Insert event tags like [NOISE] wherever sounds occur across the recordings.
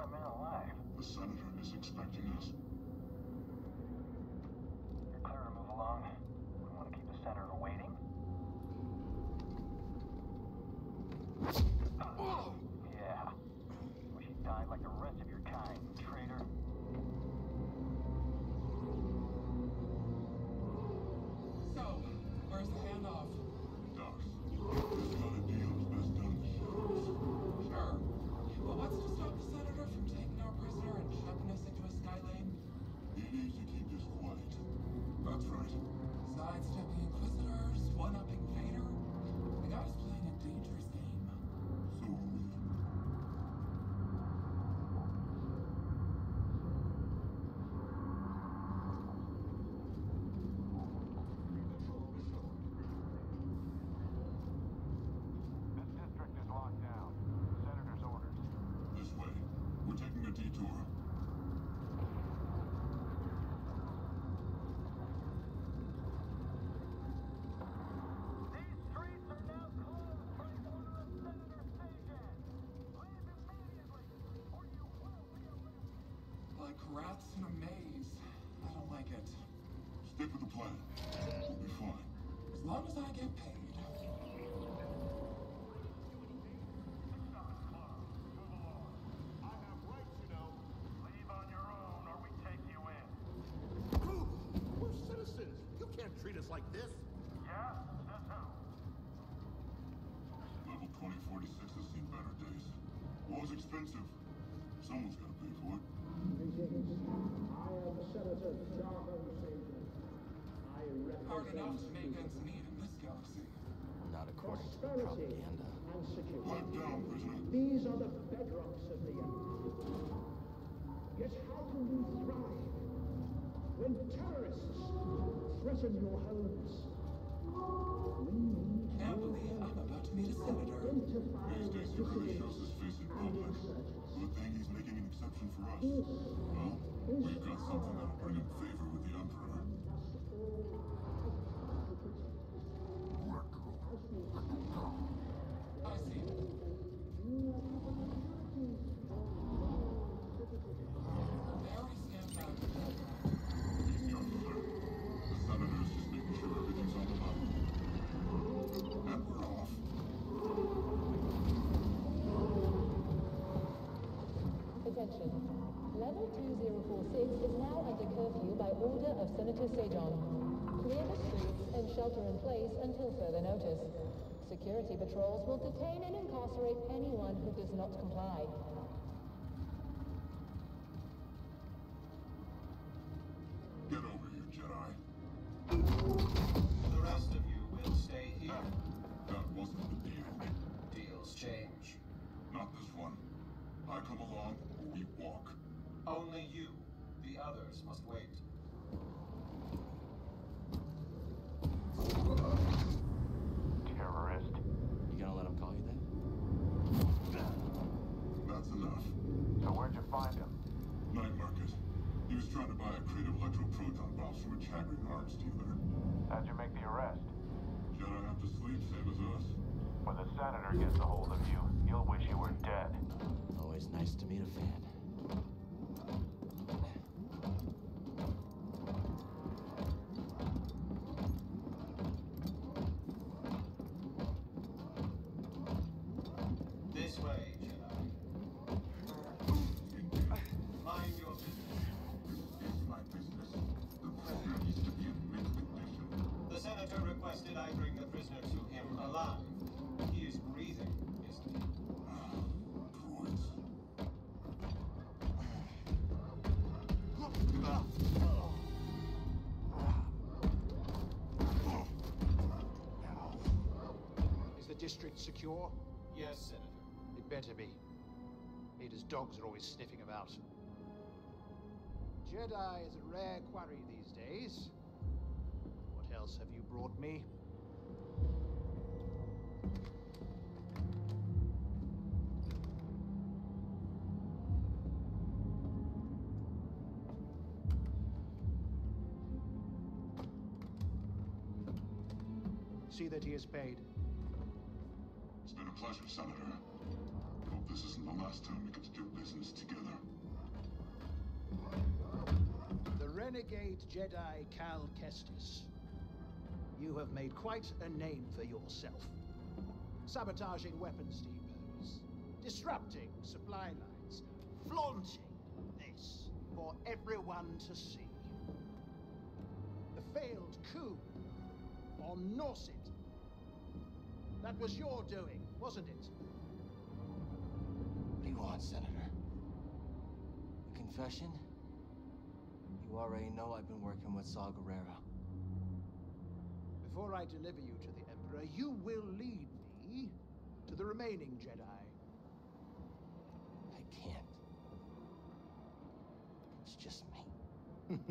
Him in alive. The Senator is expecting us. You're clear to move along. Like rats in a maze. I don't like it. Stick with the plan. We'll be fine. As long as I get paid. Hard enough to make ends meet in this galaxy. Not according to the propaganda. and security. Down, prisoner. These are the bedrocks of the Empire. Yet how can we thrive when terrorists threaten your homes? Believe I'm about to meet a senator. days, he really shows his face public. Good thing he's making an exception for us. Well, we've got something that'll bring him favor with the Emperor. I see. Very stand back. He's young, sir. The Senator's just making sure everything's on the level. And we're off. Attention. Level 2046 is now under curfew by order of Senator Sejan. Clear the streets and shelter in place until further notice. Security patrols will detain and incarcerate anyone who does not comply. Get over here, Jedi. The rest of you will stay here. That wasn't the deal. Deals change. Not this one. I come along or we walk. Only you. The others must wait. Terrorist. You gonna let him call you that? That's enough. So where'd you find him? Night market. He was trying to buy a crate of electroproton bombs from a Chagrian arms dealer. How'd you make the arrest? Jedi have to sleep, same as us. When the senator gets a hold of you, you'll wish you were dead. Always nice to meet a fan. Condition. Requested I bring the prisoner to him alive. He is breathing, isn't he? Is the district secure? Yes, Senator. It better be. Vader's dogs are always sniffing about. Jedi is a rare quarry these days else have you brought me? See that he is paid. It's been a pleasure, Senator. Hope this isn't the last time we get to do business together. The renegade Jedi Cal Kestis you have made quite a name for yourself. Sabotaging weapons depots, disrupting supply lines, flaunting this for everyone to see. The failed coup on Norset. That was your doing, wasn't it? What do you want, Senator? A confession? You already know I've been working with Saw Gerrera. Before I deliver you to the Emperor, you will lead me to the remaining Jedi. I can't. It's just me. [LAUGHS]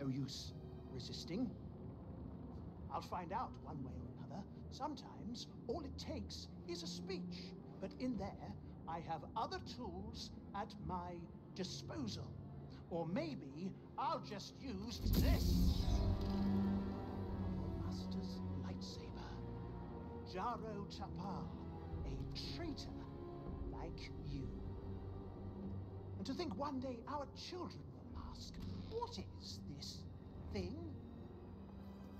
No use resisting. I'll find out one way or another. Sometimes all it takes is a speech. But in there, I have other tools at my disposal. Or maybe I'll just use this. Jaro Tapal, a traitor like you. And to think one day our children will ask, what is this thing?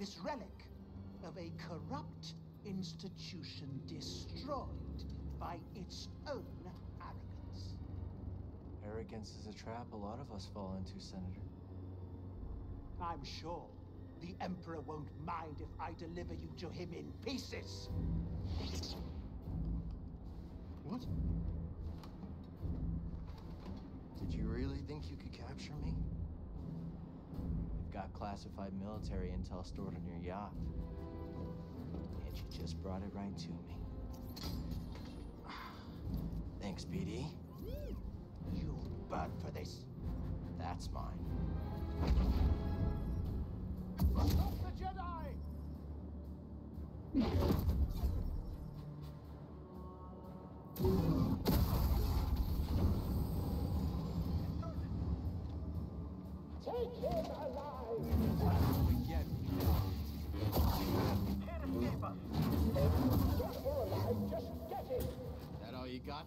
This relic of a corrupt institution destroyed by its own arrogance. Arrogance is a trap a lot of us fall into, Senator. I'm sure the Emperor won't mind if I deliver you to him in pieces. What? Did you really think you could capture me? You've got classified military intel stored on your yacht. And you just brought it right to me. Thanks, BD. You'll burn for this. That's mine.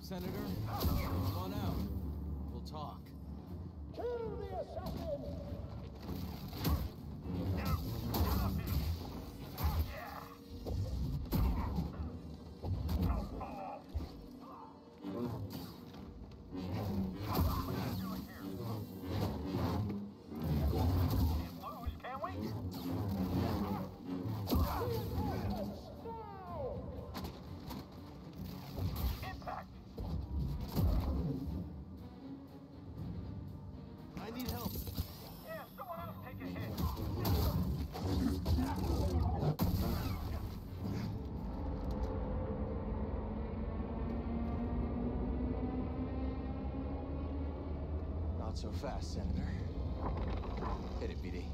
Senator? Come on out. We'll talk. Kill the assassin! Not so fast, Senator. Hit it, BD.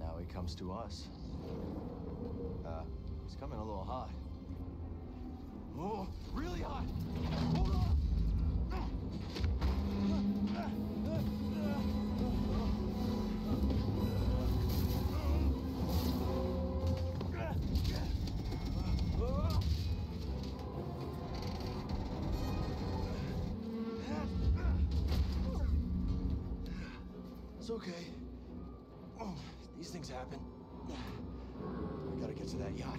Now he comes to us. Uh, he's coming a little hot. Oh, really hot! It's okay. Oh, these things happen. We gotta get to that yacht.